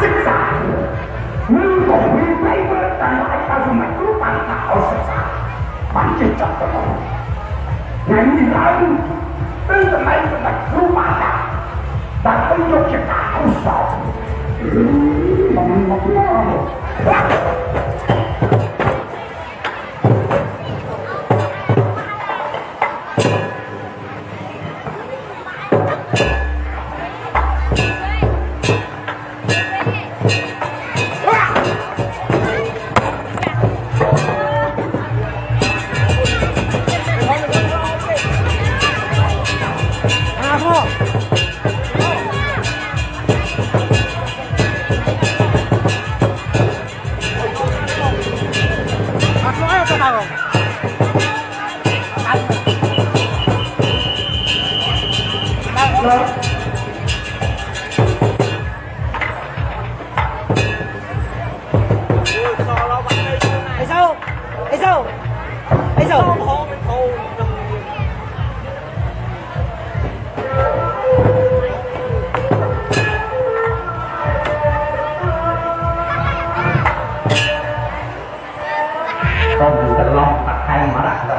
ការសិក្សានឹងក៏មានប្រយោជន៍តែឲ្យតាមសម័យគ្រូបានថាឲ្យសិក្សាបានចេះចាប់ទៅថ្ងៃនេះឡើងទៅសម័យសម័យគ្រូបានថាដើម្បីយកជាការអុសោមកមកមក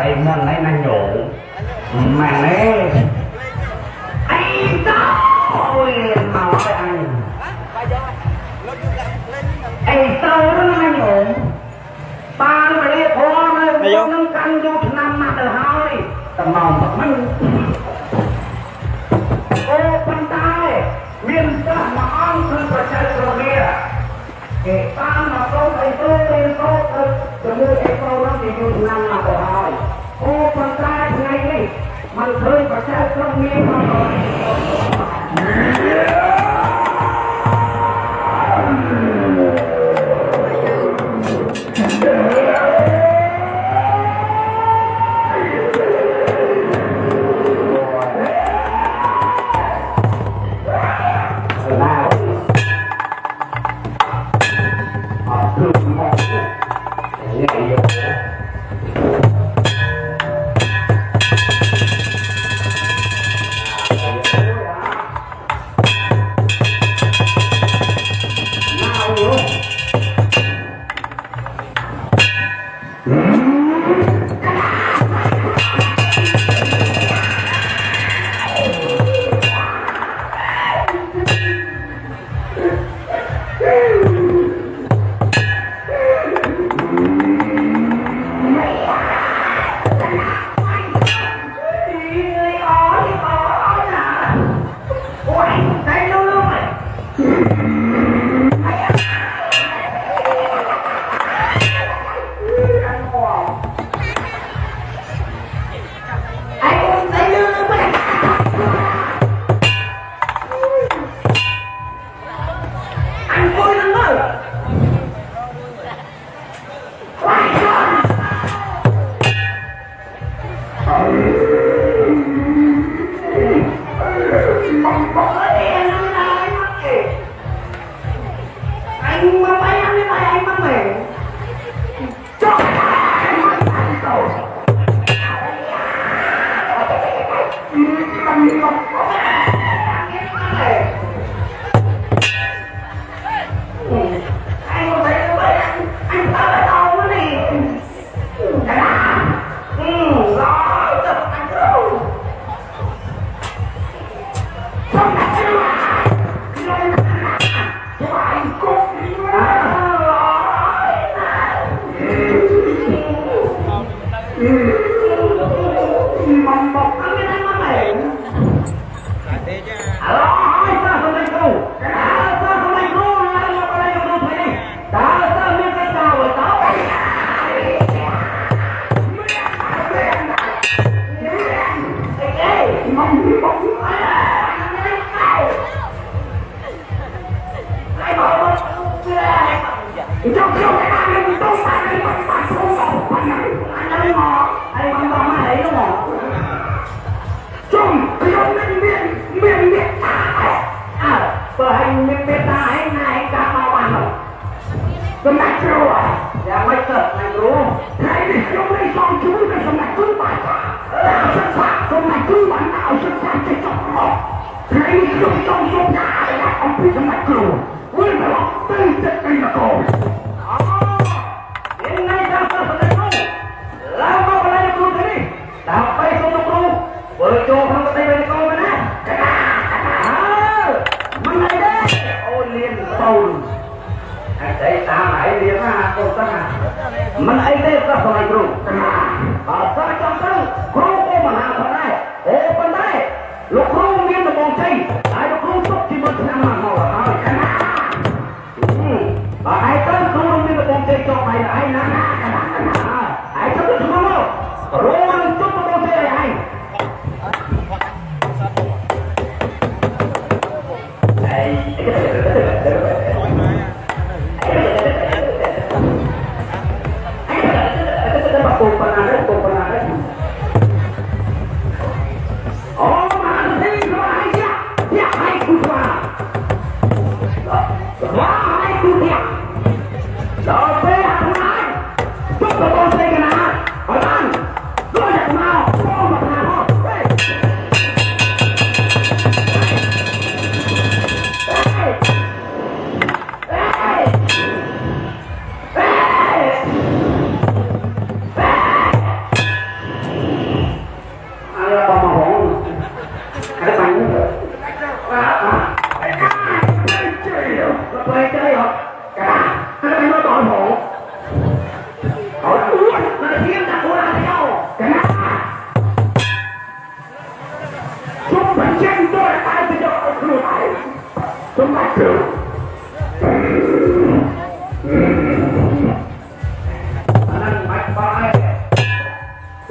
មកដាក់ស្រីនឹងឯណាញោមម៉ែនេះអីតោអូយមកទៅអញអីតោណាញោមបានវេលាធម៌នៅក្នុងកាន់យកឆ្នាំមកទៅហើយតំណងមិនអូប៉ុន្តែមានចាស់មួយអង្គគឺប្រជាជននេះគេបានមកចូលអីទៅទៅទៅ ជាមួយអីទៅនោះគេយកឆ្នាំមកទៅហើយអូប៉ុន្តែថ្ងៃនេះมันឃើញប្រជាជននេះមកដល់ Thank you.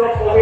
Stop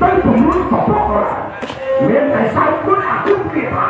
ต้นผมรุ่นของพวกเราเรียนแต่สายคุณอาคุ้มกีฬา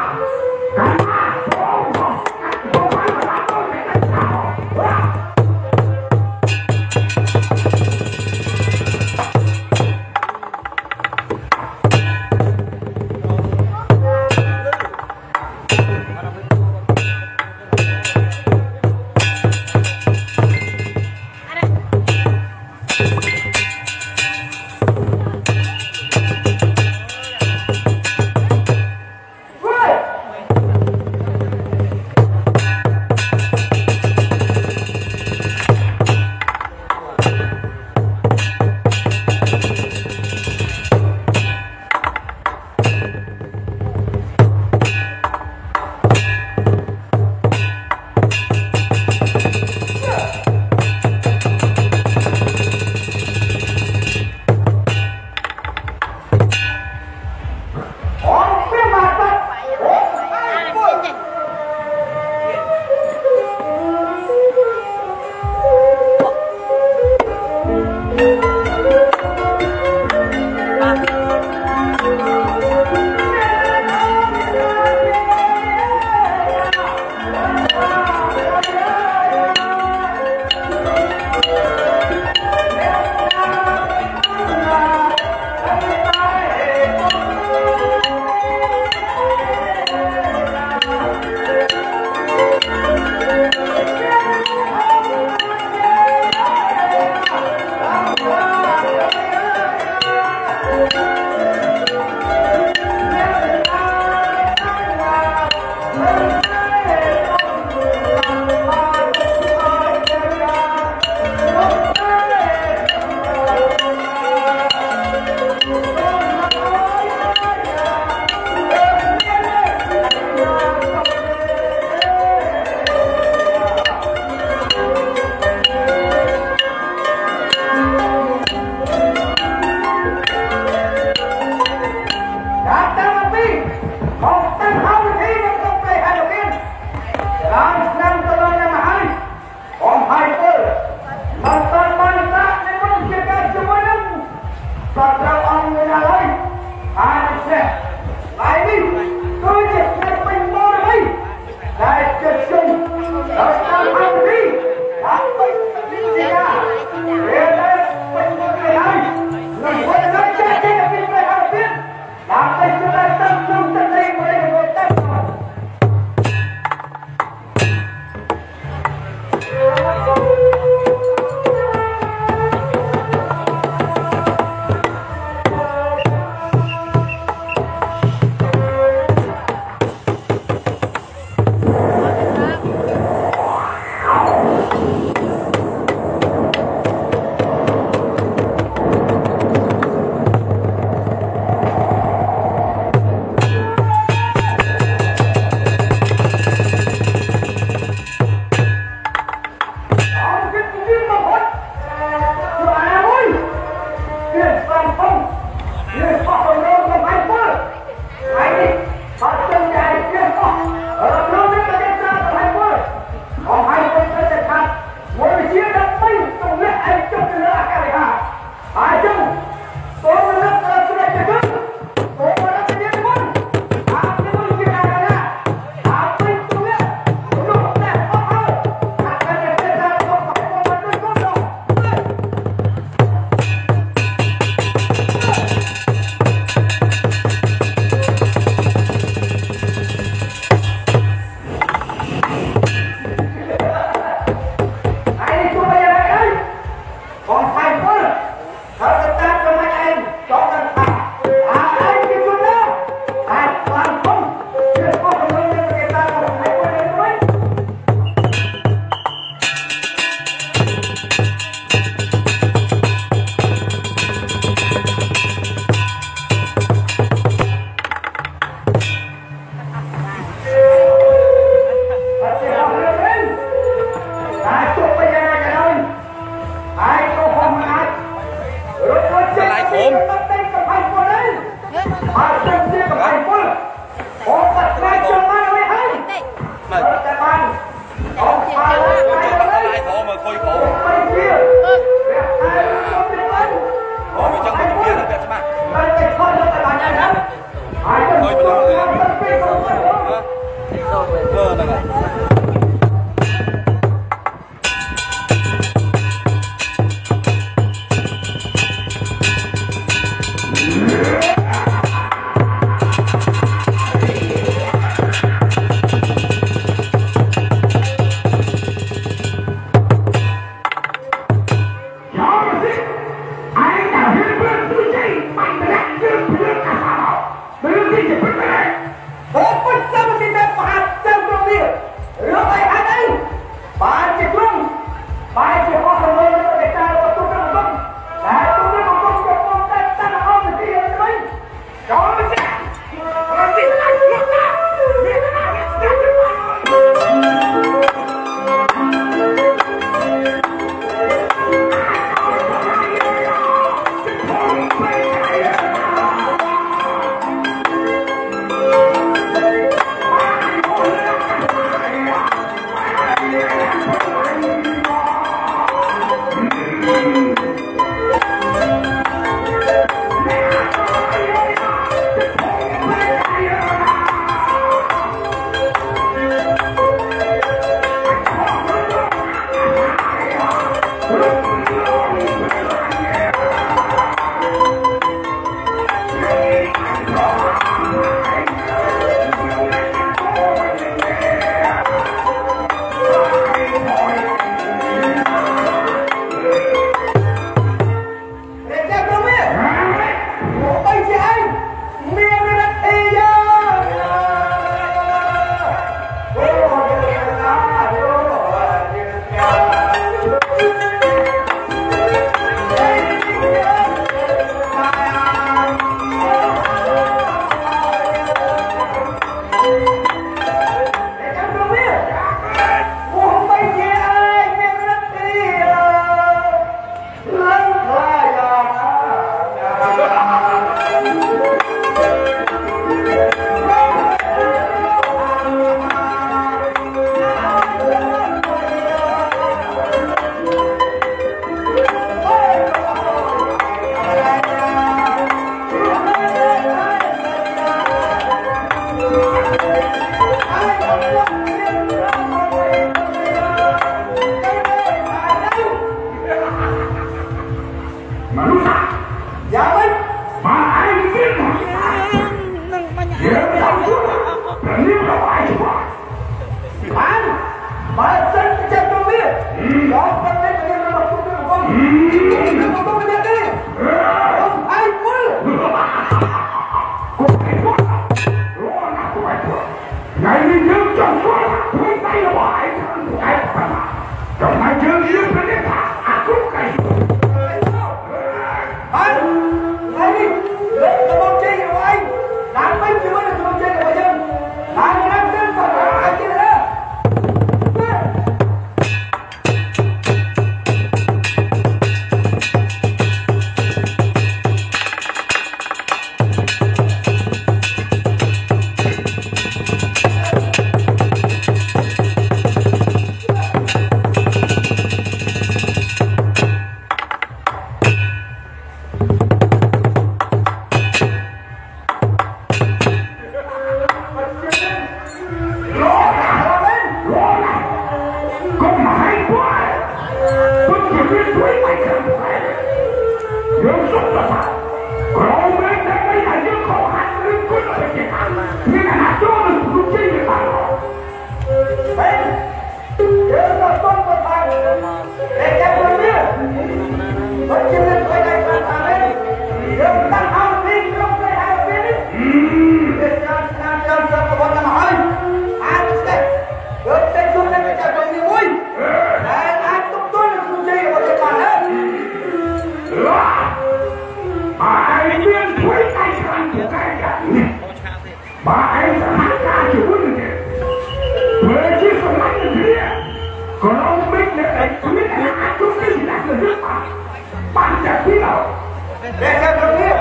បានតែពីឡោតែតែទៅនេះ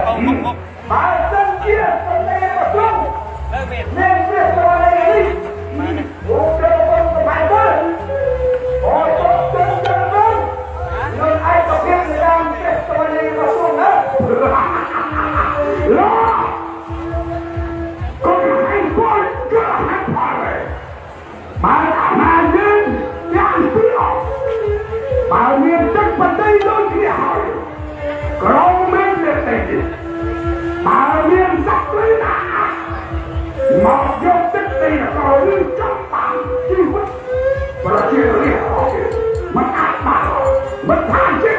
បើសិនជាសម្លេងប្រជុំនៅមាន បើមានទឹកបណ្ដីដូចគ្នាហើយក្រមមានតែទេបើមានសក្តិណាមកយកទឹកទីនគរនេះចង់បានជីវិតប្រជារាស្ត្រមិនអាចបានមិនថាជា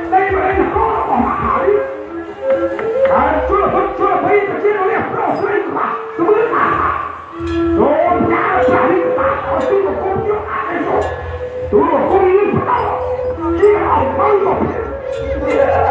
除了风，除了回，这接着练，不要回来打，怎么都打了。都他妈的吓人，大小心都装不下，还说都这说明不知道，你这号朋友。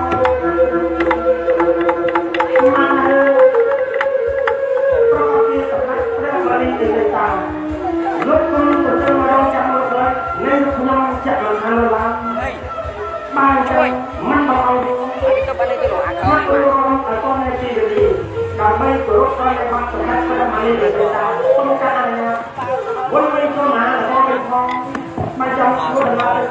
What are we talking about?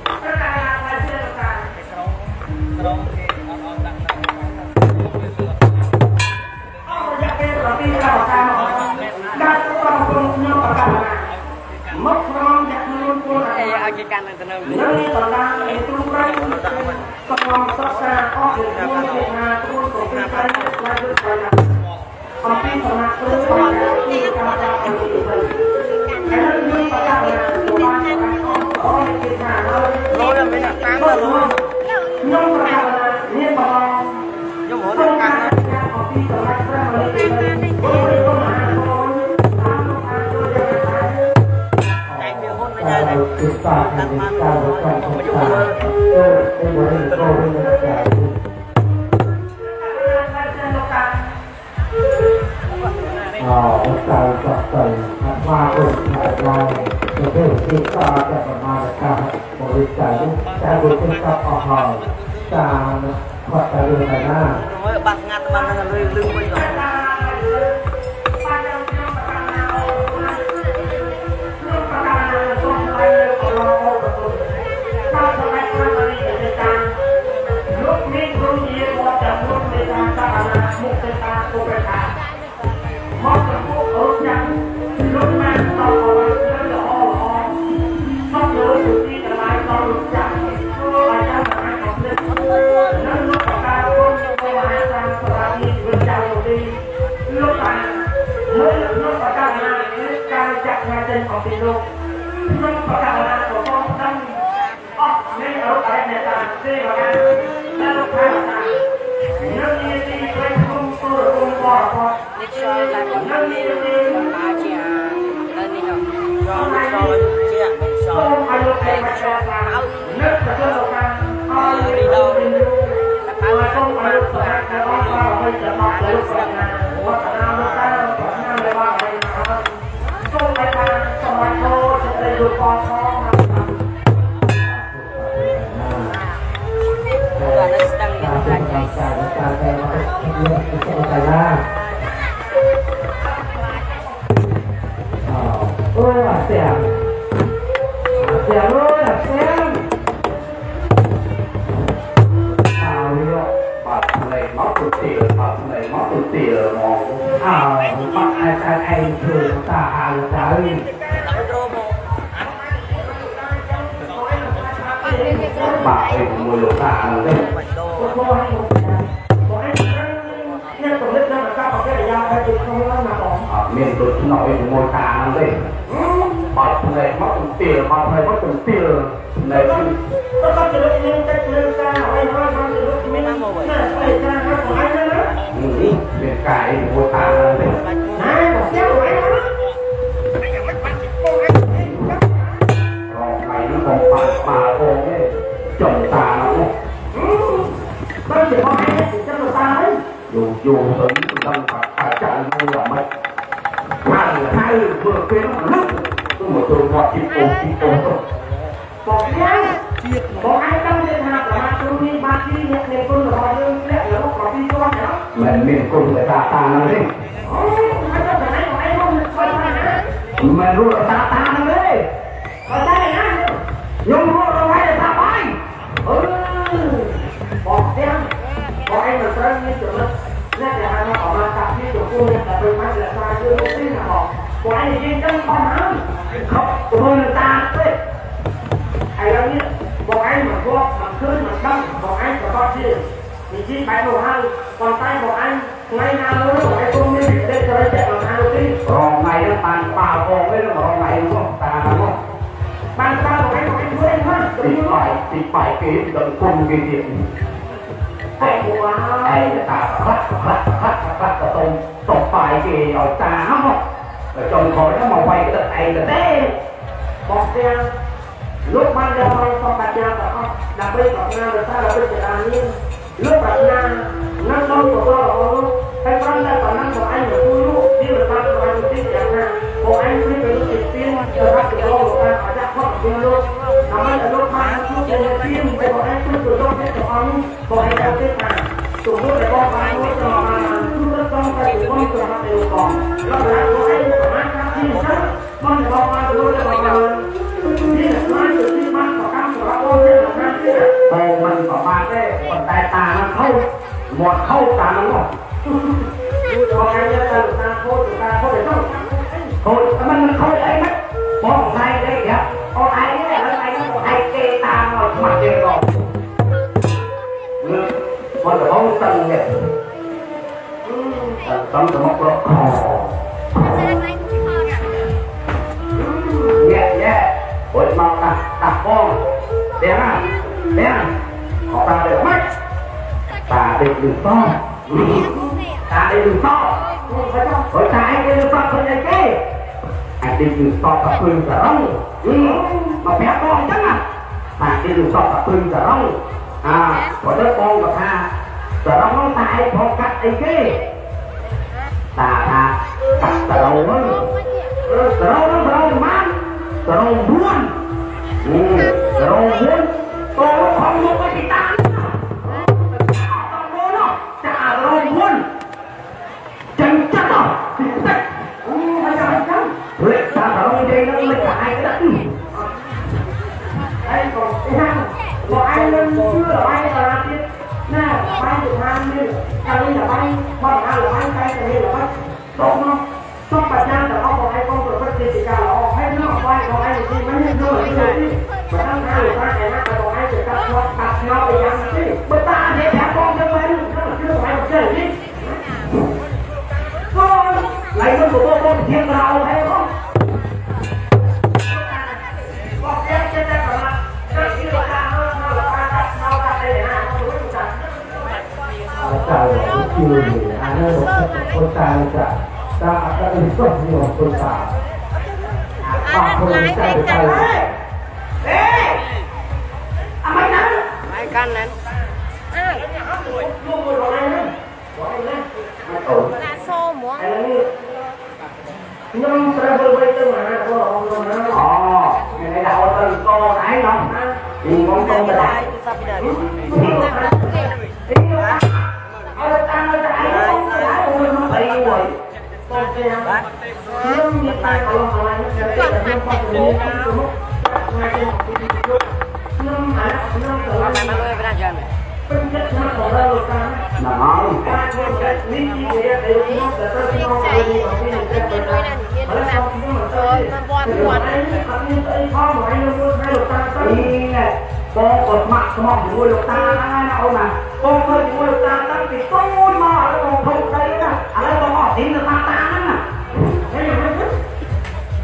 ឲ្យគេកាន់ទៅនៅនេះបណ្ដានៃគ្រូរៃសំងសិក្សាអស់ពីខ្លួនពីណាគ្រូក៏ពីតែឆ្លាយដូចគ្នាអំពីសមាគ្រូបានទីការដាក់ទៅទៅហើយមានបកាណាទៅបានអូពីណាលោកមានតាមទៅលោកខ្ញុំប្រាថ្នាមានបងខ្ញុំរត់កាត់អំពីសមាគ្រូបានទី សាស្ត្រតាមតាមតាមទៅទៅបរិបទអរអស្ចារ្យចាស់ទៅអាត្មាពុទ្ធអាត្មាទៅទៅទីសាចាប្រមាណការបរិច្ចាគតែបុគ្គលកអស់ហើយតាមផតទៅណាមួយបាត់ងាត់បាននឹងលឺលឺវិញដល់ លោកខ្ញុំបរិការរបស់ខ្ញុំតាមអស់មានរត់តែអ្នកតាមទេវតាតាមព្រះតាខ្ញុំនិយាយពីព្រះគុំទូរគុំបរិបទខ្ញុំនិយាយពីអាចារ្យនៅនេះខ្ញុំចូលជាមិនសល់ហើយលោកតែចូលតាមនឹកទៅលោកតាមអររីដោតែតាមគុំអរព្រះតាអស់ហើយរបស់លោកណាវត្តណា Oh, siap. Siap, siap. ណោយជាមួយតាហ្នឹងទេបាត់ភ្នែកមកទំទាមកភ្នែកមកទំទា តាហ្នឹងទេអូមិនទៅណាអីមកធ្វើណាមិនរួចតាតាហ្នឹងទេបើតែណាខ្ញុំរួចរវៃតាបាយអឺបោះទាំងបោះឯងមិនត្រូវមានចំណុចណាដែលហៅមកអមតាពីចំពោះអ្នកដែលមិនបានរក្សាជឿនោះទេណាបងពួកឯងនិយាយទៅបោះហើយខប់រួចតាទេឥឡូវនេះបងឯងមកគាត់មកឃើញមកដឹងបងឯងប្រកបជានិយាយបែបនោះហើយប៉ុន្តែបងឯង ថ្ងៃណានោះឯងគុំនេះដឹកទៅចាក់មកណានោះទីរងថ្ងៃនោះបានប៉ាផងឯងរងថ្ងៃនោះតាមកបានប៉ាផងឯងមកជួយមកទីបាយទីបាយគេដឹងគុំគេទៀតឯងវ៉ាឯងតាបាក់បាក់បាក់បាក់ទៅទៅបាយគេឲ្យតាមកបើចង់ខលមកវាយទឹកឯងទៅទេបងទាំងលោកបានយកសម្បត្តិទាំងអស់ដើម្បីកសាងរដ្ឋាភិបាលនេះលោកប្រាថ្នា នៅក្នុងបបររបស់ហើយព្រមតែប៉ុណ្ណឹងបងអញទទួលនោះវាមិនបានប្រហែលទីយ៉ាងណាបងអញគ្មានទៅទីទៀនសម្រាប់ទៅលោកថាអាចហត់ពីលោកតាមតែលោកបានជួបជាទៀនមិនបងអញជួយទៅលោកអ្នកទាំងអស់បងអញតែទេថាទំនួលរបស់បានមួយត្រង់បានជួបត្រង់តែបងសម្រាប់ទៅបងលោកថាបងអញប្រមាណថាទីសិនបងរបស់បានទទួលរបស់បាននេះបានទៅទីបានប្រកម្មរបស់បងទេបងមិនប្រមាទទេប៉ុន្តែតាហ្នឹងខុស មកខោតាមហ្នឹងបងឯងទៅតាខោតាខោទៅនោះខោមិនមិនខោអីហ្នឹងបងឯងទេយ៉ាអូនឯងទេហើយឯងបងឯងទេតាមមកស្មាត់ទេបងមកបងតាំងនេះតាំងតាំងមកប្រកខោ ដេកឬផងតាដេកឬផងបើតាឯងដេកឬផងខ្លួនឯងទេអាចដេកឬផងតែខ្លួនចរងមកប្រាប់បងអញ្ចឹងតាដេកឬផងតែខ្លួនចរងអាបើទៅបងក៏ថាចរងនោះតាឯងផងកាត់អីគេតាថាកាត់ចរងហ្នឹងចរងហ្នឹងប្រហែលប៉ុន្មានចរង4ចរង4តោះខំមកពីតា Có ai lên chưa là bay là làm tiếp Nè bay được hang đi Thằng đây là bay Bọn hang là bay tay cái này là bay Đúng không? Xong bà cha là ông còn ai con rồi bất kỳ gì cả là ông hết nó bay còn ai thì mấy hết nó là cái gì Mà thằng hai là ba ngày mắt là còn ai thì cắt nó cắt nó bây giờ đi Bà ta để cả con cho mấy Nó là chưa phải một chơi đi con lấy con của cô con thiên đạo hay không con 기운이 안을 놓고 따르자 나 아까는 수업이 없고 따 앞으로 따르자 Hãy subscribe cho kênh Ghiền Mì Gõ Để không bỏ lỡ những video hấp dẫn riuai tosiaan nimittäin ollaan ollaan ja tehdään niin paljon Con có mặt mong của người ta, ông à, con ơi của người ta đang bị con ស៊ីទៅតាមតាហ្នឹងហើយយកទៅ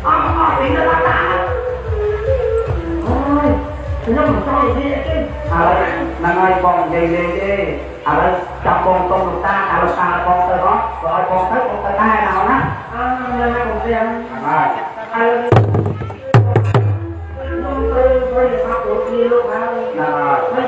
អត់អត់ស៊ីទៅតាមតាហ្នឹងអូយខ្ញុំមិនចង់និយាយទេឥឡូវហ្នឹងហើយបងនិយាយលេងទេឥឡូវចាប់បងតុងលោកតាឥឡូវសារបងទៅអត់បើឲ្យបងទៅបងទៅដែរណាអូនណាអើឡើងមកទៀងបាទឥឡូវខ្ញុំទៅទៅប្រាប់លោកគ្នាលោកហើយណា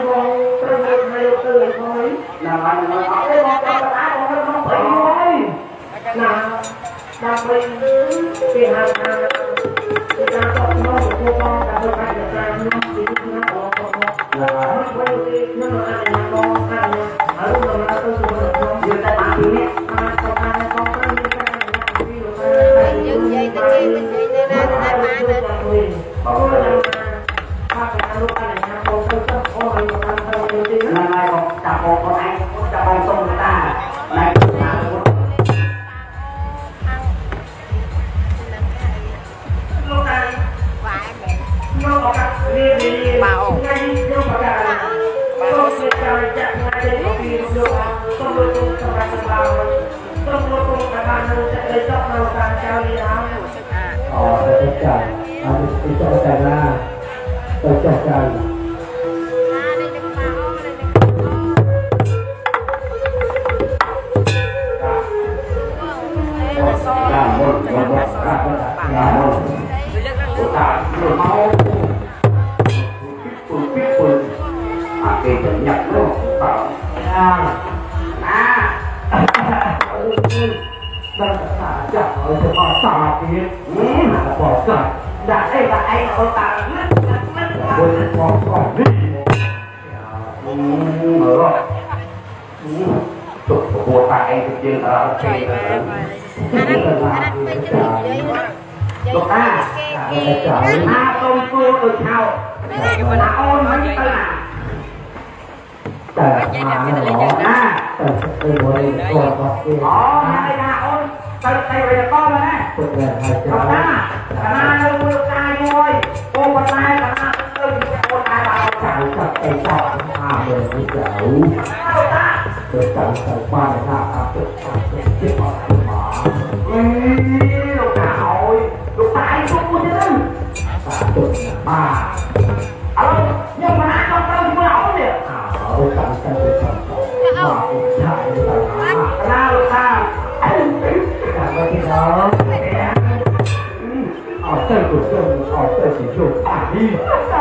វិញវាហៅថាគឺការតបស្នងរបស់បងដើម្បីការប្រកាសក្នុងជីវិតរបស់បងហើយវិញវាក្នុងអាណាចក្របងតាមហើយដំណើរទៅជាមួយនឹងយល់តែបានពីនេះបានទៅបានបងប្រុសមានការពីរបស់យើងនិយាយទៅគេនិយាយទៅណាទៅណាបានណាបងប្រុសថាការរកអាណាចក្របងប្រុសអូយមកតាមទៅទីណាណាបងតាបងប្រុសឯងតាបងសុំតាណៃ អូនឯងចាប់បងសុំតាណៃតា Oh, terpecah. Habis pecahkan lah. Pecahkan. កា គេគេណាសូមគួរដូចឆោតណាអូនមិនទៅណា Tak mana lah. ណា Tak boleh bosan dia. អូណាឯណាអូនទៅទៅវិញកោណា Betul លោកតា aja. កណានៅលោកតាយយអូប៉ុន្តែកណាទៅអូនតែបាន Tak usah esok ada di jauh. លោកតា Betul sebab nak apa apa Oh, thank you, thank you. Oh, thank you. Oh, thank you.